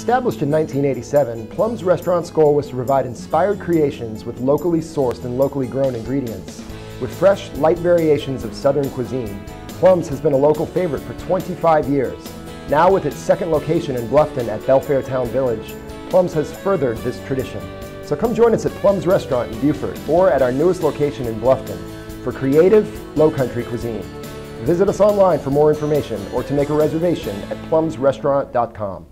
Established in 1987, Plum's restaurant's goal was to provide inspired creations with locally sourced and locally grown ingredients. With fresh, light variations of Southern cuisine, Plum's has been a local favorite for 25 years. Now with its second location in Bluffton at Belfair Town Village, Plum's has furthered this tradition. So come join us at Plum's Restaurant in Beaufort or at our newest location in Bluffton for creative, low country cuisine. Visit us online for more information or to make a reservation at plumsrestaurant.com.